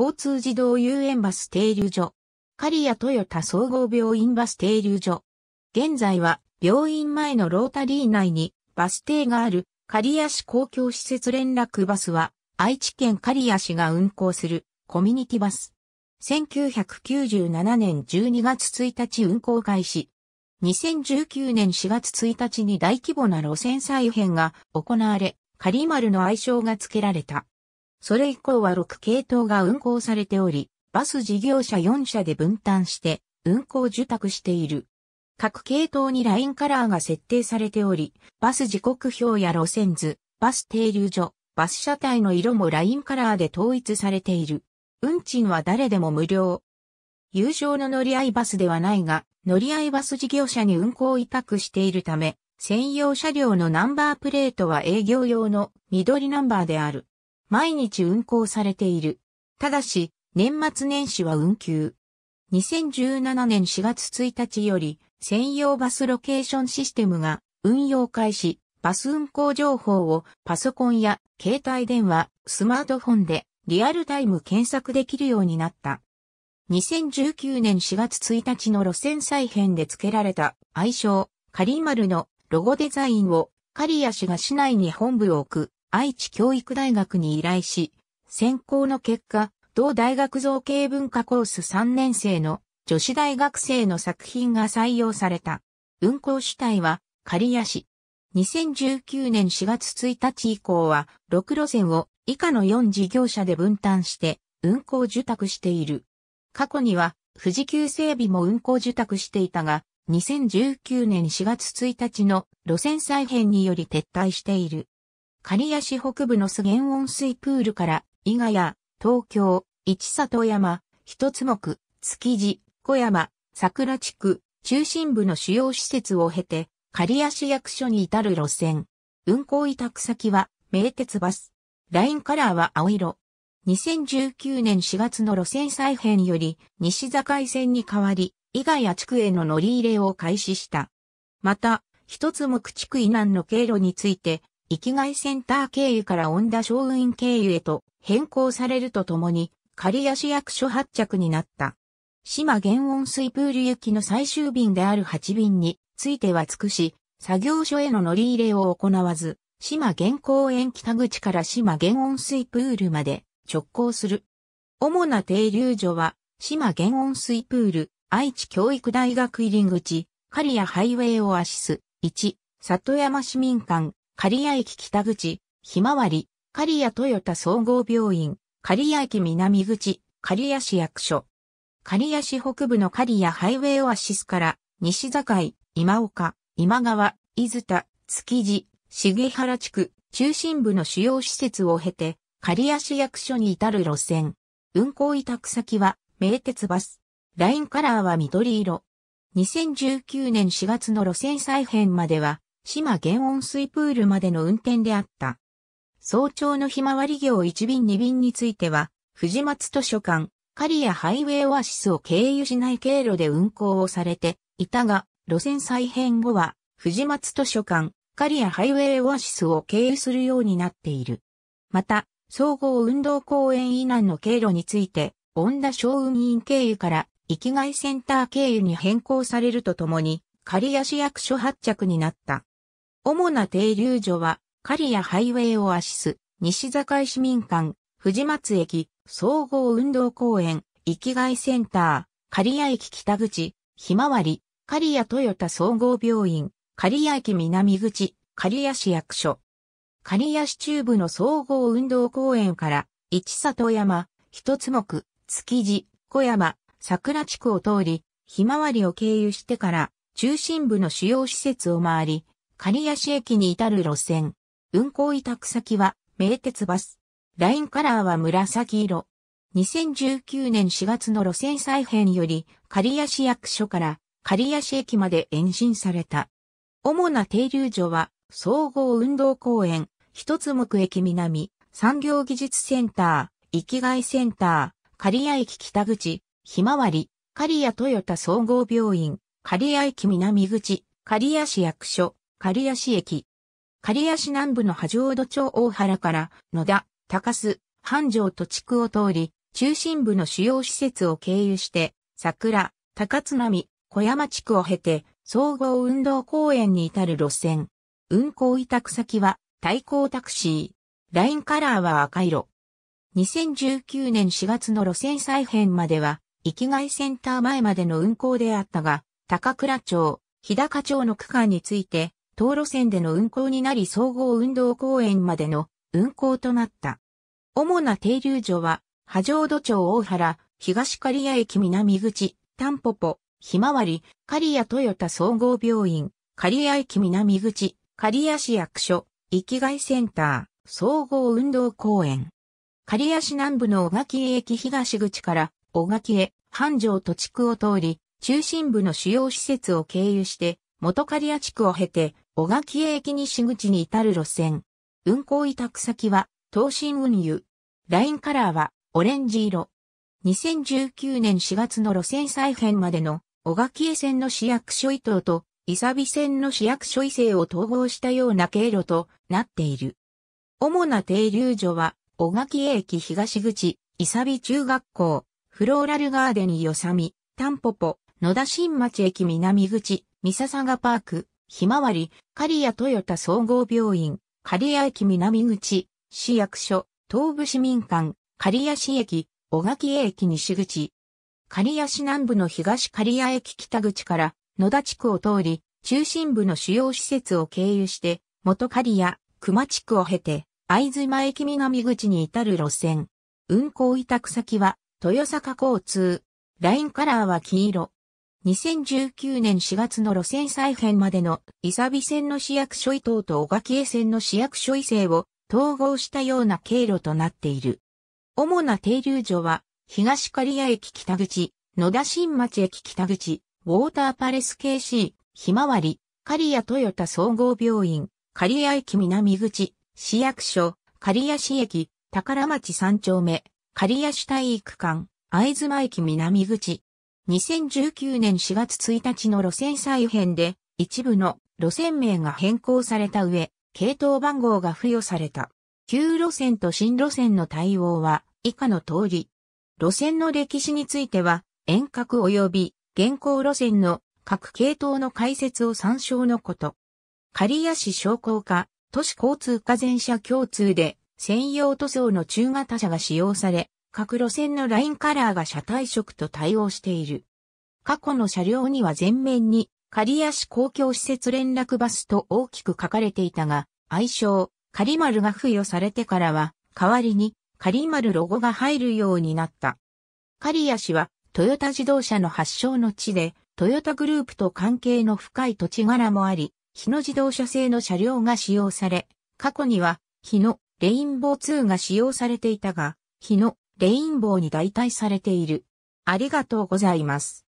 交通自動遊園バス停留所、刈谷トヨタ総合病院バス停留所。現在は病院前のロータリー内にバス停がある刈谷市公共施設連絡バスは愛知県刈谷市が運行するコミュニティバス。1997年12月1日運行開始。2019年4月1日に大規模な路線再編が行われ、カリマルの愛称が付けられた。それ以降は6系統が運行されており、バス事業者4社で分担して運行受託している。各系統にラインカラーが設定されており、バス時刻表や路線図、バス停留所、バス車体の色もラインカラーで統一されている。運賃は誰でも無料。有償の乗り合いバスではないが、乗り合いバス事業者に運行委託しているため、専用車両のナンバープレートは営業用の緑ナンバーである。毎日運行されている。ただし、年末年始は運休。2017年4月1日より、専用バスロケーションシステムが運用開始、バス運行情報をパソコンや携帯電話、スマートフォンでリアルタイム検索できるようになった。2019年4月1日の路線再編で付けられた愛称、カリマルのロゴデザインを刈谷市が市内に本部を置く愛知教育大学に依頼し、選考の結果、同大学造形文化コース3年生の女子大学生の作品が採用された。運行主体は刈谷市。2019年4月1日以降は、6路線を以下の4事業者で分担して運行受託している。過去には富士急整備も運行受託していたが、2019年4月1日の路線再編により撤退している。刈谷市北部の菅温水プールから、伊賀谷、東京、市里山、一つ目、築地、小山、桜地区、中心部の主要施設を経て、刈谷市役所に至る路線。運行委託先は、名鉄バス。ラインカラーは青色。2019年4月の路線再編より、西境線に変わり、伊賀谷地区への乗り入れを開始した。また、一つ目地区以南の経路について、生きがいセンター経由から恩田松雲経由へと変更されるとともに、刈谷市役所発着になった。島原温水プール行きの最終便である8便については尽くし、作業所への乗り入れを行わず、島原公園北口から島原温水プールまで直行する。主な停留所は、島原温水プール、愛知教育大学入り口、刈谷ハイウェイオアシス、1、里山市民館、刈谷駅北口、ひまわり、刈谷トヨタ総合病院、刈谷駅南口、刈谷市役所。刈谷市北部の刈谷ハイウェイオアシスから、西境、今岡、今川、伊豆田、築地、重原地区、中心部の主要施設を経て、刈谷市役所に至る路線。運行委託先は、名鉄バス。ラインカラーは緑色。2019年4月の路線再編までは、島原温水プールまでの運転であった。早朝のひまわり行1便2便については、藤松図書館、刈谷ハイウェイオアシスを経由しない経路で運行をされていたが、路線再編後は、藤松図書館、刈谷ハイウェイオアシスを経由するようになっている。また、総合運動公園以南の経路について、恩田小運院経由から生きがいセンター経由に変更されるとともに、刈谷市役所発着になった。主な停留所は、刈谷ハイウェイオアシス、西境市民館、藤松駅、総合運動公園、生きがいセンター、刈谷駅北口、ひまわり、刈谷トヨタ総合病院、刈谷駅南口、刈谷市役所。刈谷市中部の総合運動公園から、市里山、一つ目、築地、小山、桜地区を通り、ひまわりを経由してから、中心部の主要施設を回り、刈谷市駅に至る路線。運行委託先は、名鉄バス。ラインカラーは紫色。2019年4月の路線再編より、刈谷市役所から刈谷市駅まで延伸された。主な停留所は、総合運動公園、一つ目駅南、産業技術センター、生きがいセンター、刈谷駅北口、ひまわり、刈谷トヨタ総合病院、刈谷駅南口、刈谷市役所、刈谷市駅。刈谷市南部の波状土町大原から野田、高須、繁盛と地区を通り、中心部の主要施設を経由して、桜、高津波、小山地区を経て、総合運動公園に至る路線。運行委託先は、対向タクシー。ラインカラーは赤色。2019年4月の路線再編までは、生きセンター前までの運行であったが、高倉町、日高町の区間について、当路線での運行になり総合運動公園までの運行となった。主な停留所は、波状土町大原、東刈谷駅南口、タンポポ、ひまわり、刈谷トヨタ総合病院、刈谷駅南口、刈谷市役所、生きがいセンター、総合運動公園。刈谷市南部の小垣駅東口から小垣へ繁盛と地区を通り、中心部の主要施設を経由して、元刈谷地区を経て、小垣駅西口に至る路線。運行委託先は、東進運輸。ラインカラーは、オレンジ色。2019年4月の路線再編までの、小垣江線の市役所伊藤と、伊佐美線の市役所伊勢を統合したような経路となっている。主な停留所は、小垣江駅東口、伊佐美中学校、フローラルガーデンよさみ、タンポポ、野田新町駅南口、三笹賀パーク、ひまわり、刈谷トヨタ総合病院、刈谷駅南口、市役所、東部市民館、刈谷市駅、小垣駅西口。刈谷市南部の東刈谷駅北口から野田地区を通り、中心部の主要施設を経由して、元刈谷、熊地区を経て、会津間駅南口に至る路線。運行委託先は、豊坂交通。ラインカラーは黄色。2019年4月の路線再編までの、伊佐美線の市役所伊東と小垣江線の市役所伊勢を統合したような経路となっている。主な停留所は、東刈谷駅北口、野田新町駅北口、ウォーターパレス KC、ひまわり、刈谷トヨタ総合病院、刈谷駅南口、市役所、刈谷市駅、宝町三丁目、刈谷市体育館、会津間駅南口。2019年4月1日の路線再編で、一部の路線名が変更された上、系統番号が付与された。旧路線と新路線の対応は以下の通り。路線の歴史については、遠隔及び現行路線の各系統の解説を参照のこと。刈谷市商工課、都市交通課全車共通で専用塗装の中型車が使用され、各路線のラインカラーが車体色と対応している。過去の車両には前面に刈谷市公共施設連絡バスと大きく書かれていたが、愛称、仮丸が付与されてからは、代わりに、仮丸ロゴが入るようになった。刈谷市は、トヨタ自動車の発祥の地で、トヨタグループと関係の深い土地柄もあり、日野自動車製の車両が使用され、過去には、日野、レインボー2が使用されていたが、日野、レインボーに代替されている。ありがとうございます。